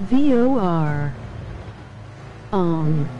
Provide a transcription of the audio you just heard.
VOR. On.